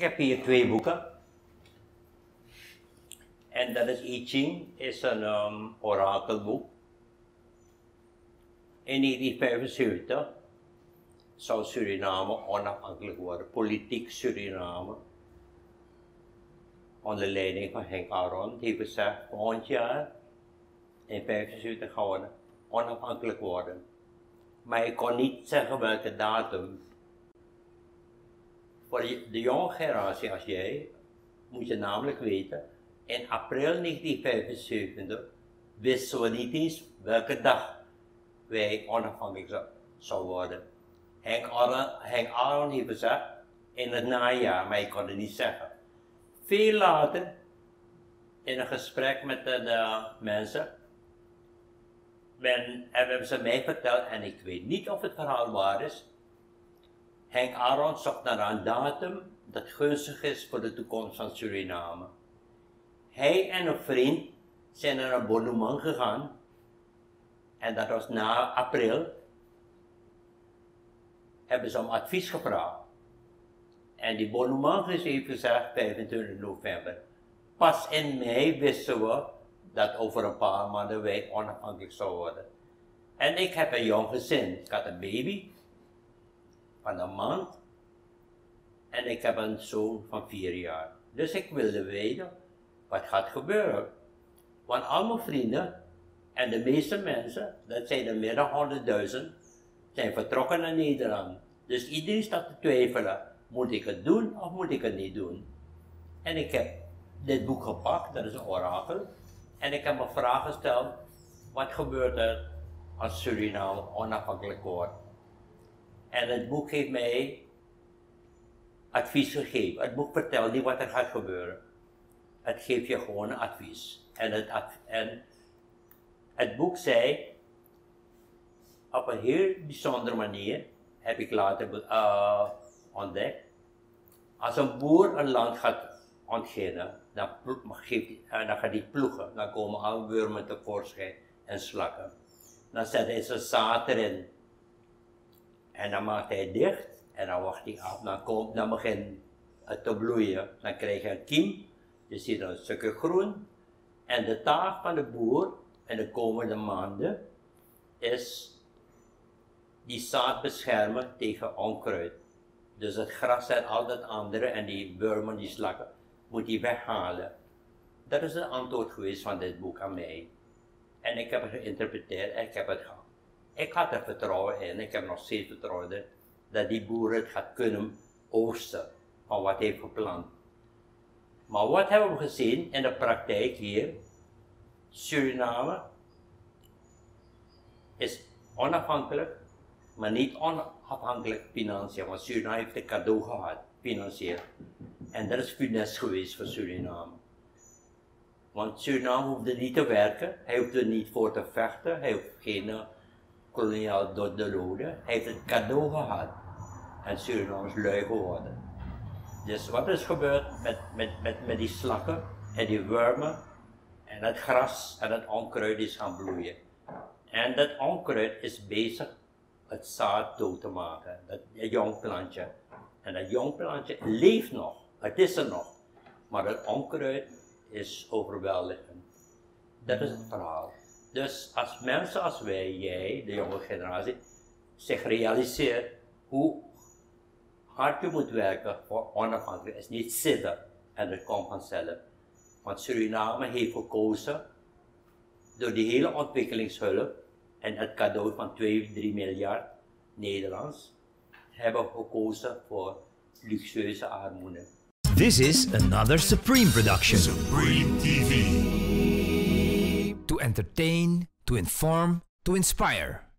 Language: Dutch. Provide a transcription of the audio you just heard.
Ik heb hier twee boeken. En dat is I Ching, is een um, orakelboek. In 1975 zou Suriname onafhankelijk worden, politiek Suriname. Onder leiding van Henk Aron, die gezegd, volgend jaar, in 1975 gaan onafhankelijk worden. Maar ik kon niet zeggen welke datum. Voor de jonge generatie als jij, moet je namelijk weten, in april 1975 wisten we niet eens welke dag wij onafhankelijk zouden worden. Henk Aron, Henk heeft gezegd in het najaar, maar ik kon het niet zeggen. Veel later, in een gesprek met de, mensen, ben, hebben ze mij verteld, en ik weet niet of het verhaal waar is, Henk Aron zocht naar een datum dat gunstig is voor de toekomst van Suriname. Hij en een vriend zijn naar een Bonneman gegaan, en dat was na april, hebben ze om advies gevraagd. En die Bonneman heeft gezegd 25 november. Pas in mei wisten we dat over een paar maanden wij onafhankelijk zouden worden. En ik heb een jong gezin. Ik had een baby van een maand. En ik heb een zoon van vier jaar. Dus ik wilde weten wat gaat gebeuren. Want al mijn vrienden en de meeste mensen, dat zijn er meer dan 100.000, zijn vertrokken naar Nederland. Dus iedereen staat te twijfelen, moet ik het doen of moet ik het niet doen? En ik heb dit boek gepakt, dat is een orakel, en ik heb me vraag gesteld, wat gebeurt er als Suriname onafhankelijk wordt? En het boek heeft mij advies gegeven. Het boek vertelt niet wat er gaat gebeuren. Het geeft je gewoon een advies. En het, het boek zei, op een heel bijzondere manier, heb ik later uh, ontdekt, als een boer een land gaat ontginnen, dan, uh, dan gaat hij ploegen, dan komen alle wormen tevoorschijn en slakken. Dan zet hij zijn zaad erin en dan maakt hij dicht en dan wacht hij af, dan, komt, dan begint het te bloeien, dan krijg je een kiem, je ziet een stukje groen en de taak van de boer in de komende maanden is die zaad beschermen tegen onkruid. Dus het gras en al dat andere en die wormen, die slakken, moet hij weghalen. Dat is het antwoord geweest van dit boek aan mij. En ik heb het geïnterpreteerd en ik heb het gehad. Ik had er vertrouwen in, ik heb nog steeds vertrouwen in, dat die boer het gaat kunnen oosten van wat hij heeft gepland. Maar wat hebben we gezien in de praktijk hier? Suriname is onafhankelijk, maar niet onafhankelijk financieel, want Suriname heeft een cadeau gehad, financieel. En dat is funest geweest voor Suriname. Want Suriname hoefde niet te werken, hij hoefde niet voor te vechten, hij hoeft geen uh, koloniaal door de rode. Hij heeft het cadeau gehad en Suriname is lui geworden. Dus wat is gebeurd met, met, met, met die slakken en die wormen en het gras en het onkruid is gaan bloeien. En dat onkruid is bezig het zaad dood te maken, dat jong plantje. En dat jong plantje leeft nog, het is er nog. Maar het onkruid is overweldigend. Dat is het verhaal. Dus als mensen als wij, jij, de jonge generatie, zich realiseert hoe hard je moet werken voor onafhankelijk is niet zitten en het komt vanzelf. Want Suriname heeft gekozen door die hele ontwikkelingshulp en het cadeau van 2, 3 miljard Nederlands, hebben gekozen voor luxueuze armoede. This is another Supreme production. Supreme TV. Entertain, to inform, to inspire.